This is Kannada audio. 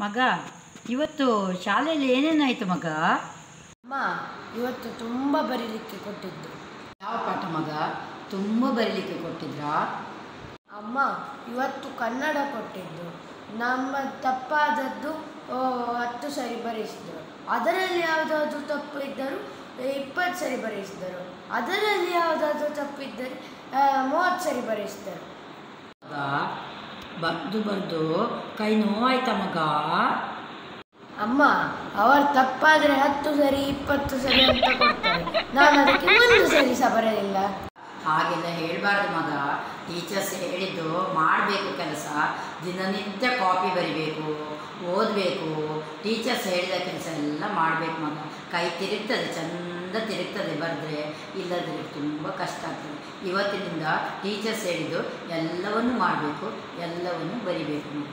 ಮಗ ಇವತ್ತು ಶಾಲೆಯಲ್ಲಿ ಏನೇನಾಯಿತು ಮಗ? ಅಮ್ಮ ಇವತ್ತು ತುಂಬ ಬರೀಲಿಕ್ಕೆ ಕೊಟ್ಟಿದ್ದು. ಯಾವ ಪಾಠ ಮಗ? ತುಂಬ ಬರೀಲಿಕ್ಕೆ ಕೊಟ್ಟಿದ್ರಾ? ಅಮ್ಮ ಇವತ್ತು ಕನ್ನಡ ಕೊಟ್ಟಿದ್ದು. ನಮ್ಮ ತಪ್ಪಾದದ್ದು ಹತ್ತು ಸರಿ ಬರೆಸಿದರು. ಅದರಲ್ಲಿ ಯಾವುದಾದ್ರೂ ತಪ್ಪು ಇದ್ದರೂ ಇಪ್ಪತ್ತು ಸರಿ ಬರೆಸಿದರು. ಅದರಲ್ಲಿ ಯಾವುದಾದ್ರೂ ತಪ್ಪಿದ್ದರೆ ಮೂವತ್ತು ಸರಿ ಬರೆಸಿದರು. ಬರೆದು ಬರ್ದು ಕೈ ನೋವಾಯ್ತ ಮಗ? ಅಮ್ಮ ಅವರು ತಪ್ಪಾದ್ರೆ ಹತ್ತು ಸರಿ ಇಪ್ಪತ್ತು ಸರಿ ಅಂತ ಕೊಡ್ತಾರೆ. ನಾನು ಅದಕ್ಕೆ ಒಂದು ಸರಿ ಸಹ ಬರಲಿಲ್ಲ. ಹಾಗೆಲ್ಲ ಹೇಳಬಾರ್ದು ಮಗ. ಟೀಚರ್ಸ್ ಹೇಳಿದ್ದು ಮಾಡಬೇಕು ಕೆಲಸ. ದಿನನಿತ್ಯ ಕಾಪಿ ಬರಿಬೇಕು ಓದಬೇಕು. ಟೀಚರ್ಸ್ ಹೇಳಿದ ಕೆಲಸ ಎಲ್ಲ ಮಾಡಬೇಕು ಮಗ. ಕೈ ತಿರುಗ್ತದೆ ಚಂದ ತಿರುಗ್ತದೆ ಬರೆದ್ರೆ. ಇಲ್ಲದ್ರೆ ತುಂಬ ಕಷ್ಟ ಆಗ್ತದೆ. ಇವತ್ತಿನಿಂದ ಟೀಚರ್ಸ್ ಹೇಳಿದ್ದು ಎಲ್ಲವನ್ನು ಮಾಡಬೇಕು ಎಲ್ಲವನ್ನು ಬರಿಬೇಕು ಮಗ